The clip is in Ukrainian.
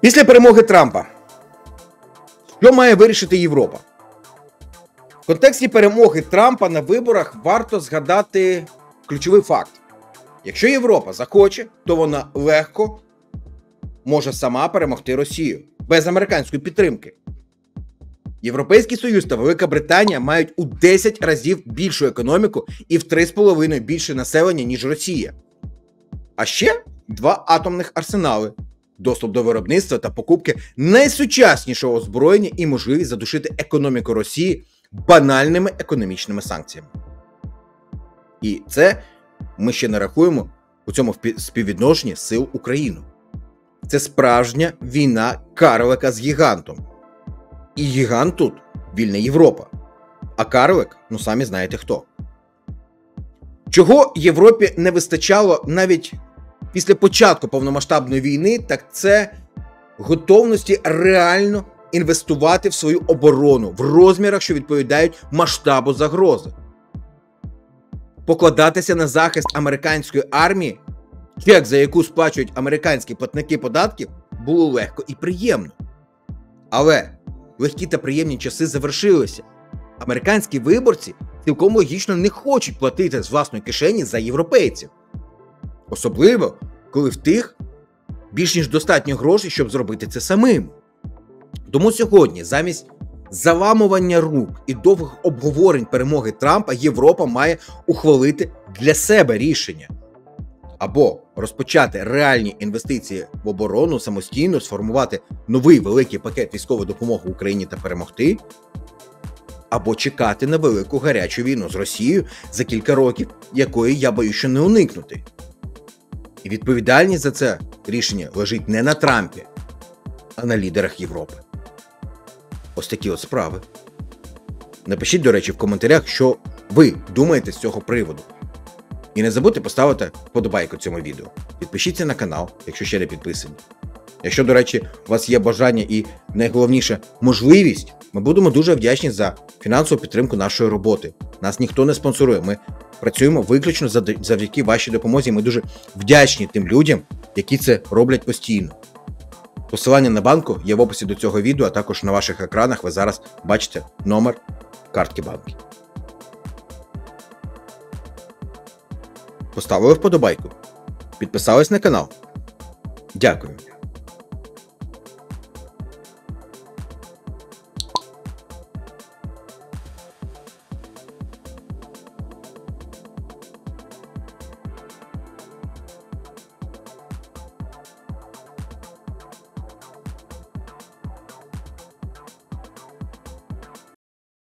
Після перемоги Трампа, що має вирішити Європа? В контексті перемоги Трампа на виборах варто згадати ключовий факт: якщо Європа захоче, то вона легко може сама перемогти Росію без американської підтримки. Європейський Союз та Велика Британія мають у 10 разів більшу економіку і в 3,5 більше населення, ніж Росія. А ще два атомних арсенали, доступ до виробництва та покупки найсучаснішого озброєння і можливість задушити економіку Росії банальними економічними санкціями. І це ми ще не рахуємо у цьому співвідношенні сил Україну. Це справжня війна карлика з гігантом. І гігант тут вільна Європа. А карлик, ну самі знаєте хто. Чого Європі не вистачало навіть після початку повномасштабної війни, так це готовності реально інвестувати в свою оборону в розмірах, що відповідають масштабу загрози. Покладатися на захист американської армії, чек, за яку сплачують американські платники податків, було легко і приємно. Але легкі та приємні часи завершилися. Американські виборці цілком логічно не хочуть платити з власної кишені за європейців. Особливо, коли в тих більш ніж достатньо грошей, щоб зробити це самим. Тому сьогодні, замість заламування рук і довгих обговорень перемоги Трампа, Європа має ухвалити для себе рішення або розпочати реальні інвестиції в оборону самостійно, сформувати новий великий пакет військової допомоги Україні та перемогти, або чекати на велику гарячу війну з Росією за кілька років, якої я боюсь, що не уникнути. Відповідальність за це рішення лежить не на Трампі, а на лідерах Європи. Ось такі от справи. Напишіть, до речі, в коментарях, що ви думаєте з цього приводу. І не забудьте поставити вподобайку цьому відео. Підпишіться на канал, якщо ще не підписані. Якщо, до речі, у вас є бажання і найголовніше можливість, ми будемо дуже вдячні за фінансову підтримку нашої роботи. Нас ніхто не спонсорує. Ми працюємо виключно завдяки вашій допомозі. Ми дуже вдячні тим людям, які це роблять постійно. Посилання на банку є в описі до цього відео, а також на ваших екранах ви зараз бачите номер картки банки. Поставили вподобайку. Підписались на канал. Дякую.